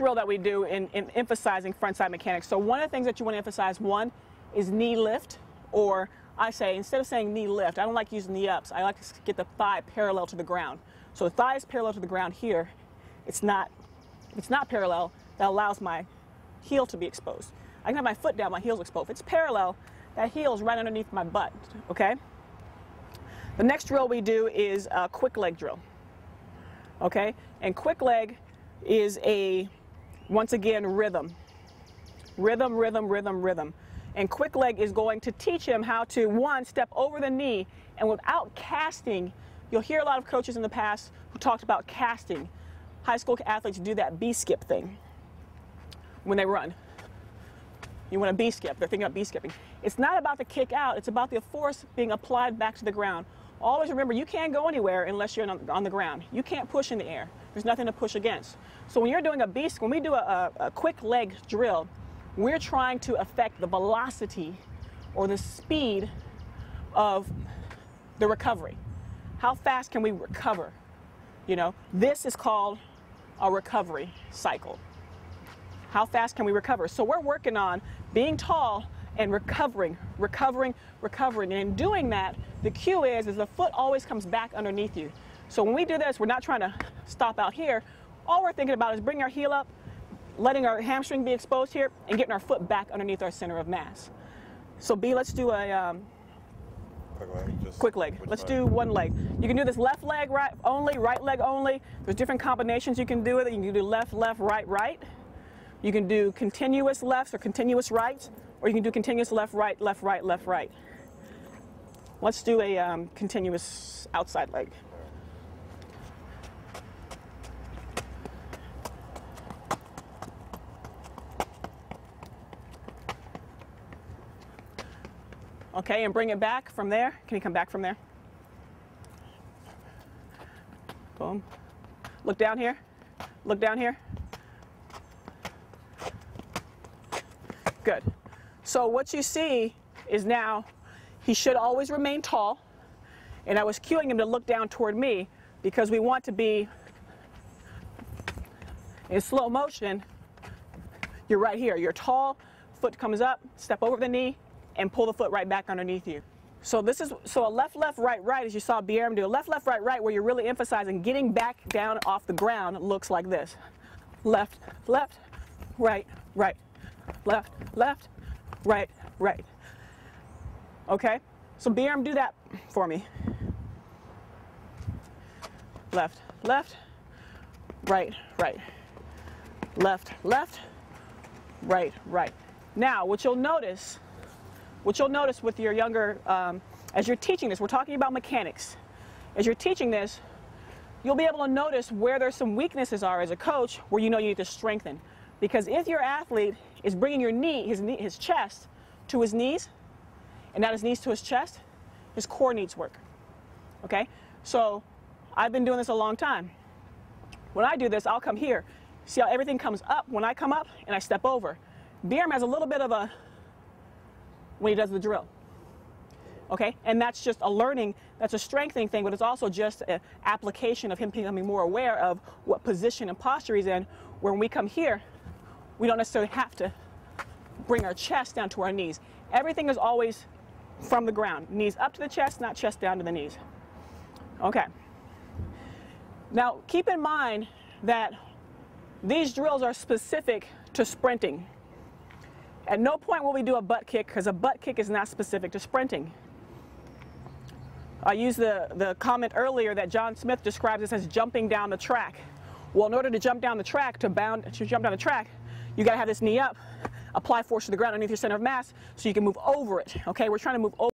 drill that we do in, in emphasizing frontside mechanics. So one of the things that you want to emphasize, one, is knee lift, or I say, instead of saying knee lift, I don't like using knee ups. I like to get the thigh parallel to the ground. So the thigh is parallel to the ground here. It's not, it's not parallel, that allows my heel to be exposed. I can have my foot down, my heel's exposed. If it's parallel, that heel is right underneath my butt, okay? The next drill we do is a quick leg drill, okay? And quick leg is a, once again, rhythm. Rhythm, rhythm, rhythm, rhythm. And quick leg is going to teach him how to, one, step over the knee and without casting, you'll hear a lot of coaches in the past who talked about casting. High school athletes do that B-skip thing when they run. You want a B skip, they're thinking about B skipping. It's not about the kick out, it's about the force being applied back to the ground. Always remember, you can't go anywhere unless you're on, the ground. You can't push in the air. There's nothing to push against. So when you're doing a beast, when we do a, a quick leg drill, we're trying to affect the velocity or the speed of the recovery. How fast can we recover? You know, this is called a recovery cycle. How fast can we recover? So we're working on being tall and recovering, recovering, recovering. And in doing that, the cue is, is the foot always comes back underneath you. So when we do this, we're not trying to stop out here. All we're thinking about is bringing our heel up, letting our hamstring be exposed here, and getting our foot back underneath our center of mass. So B, let's do a um, Quick leg. Quick leg. Let's do one leg. You can do this left leg right only, right leg only. There's different combinations you can do with it. You can do left, left, right, right. You can do continuous lefts or continuous rights, or you can do continuous left, right, left, right, left, right. Let's do a um, continuous outside leg. Okay, and bring it back from there. Can you come back from there? Boom. Look down here. Look down here. Good. So what you see is now he should always remain tall. And I was cueing him to look down toward me because we want to be in slow motion. You're right here. You're tall, foot comes up, step over the knee, and pull the foot right back underneath you. So this is so a left, left, right, right, as you saw BRM do. A left, left, right, right, where you're really emphasizing getting back down off the ground looks like this. Left, left, right, right, left, left, right, right. Okay? So BRM, do that for me. Left, left, right, right. Left, left, right, right. Now, what you'll notice, what you'll notice with your younger, um, as you're teaching this, we're talking about mechanics. As you're teaching this, you'll be able to notice where there's some weaknesses are as a coach where you know you need to strengthen. Because if your athlete is bringing your knee, his, knee, his chest to his knees, and not his knees to his chest, his core needs work. Okay? So I've been doing this a long time. When I do this, I'll come here. See how everything comes up when I come up and I step over. BRM has a little bit of a, when he does the drill. Okay? And that's just a learning, that's a strengthening thing, but it's also just an application of him becoming more aware of what position and posture he's in. When we come here, we don't necessarily have to bring our chest down to our knees. Everything is always from the ground. Knees up to the chest, not chest down to the knees. Okay. Now, keep in mind that these drills are specific to sprinting. At no point will we do a butt kick because a butt kick is not specific to sprinting. I used the, the comment earlier that John Smith describes this as jumping down the track. Well, in order to jump down the track, to bound, to jump down the track, you got to have this knee up, apply force to the ground underneath your center of mass so you can move over it. Okay, we're trying to move over.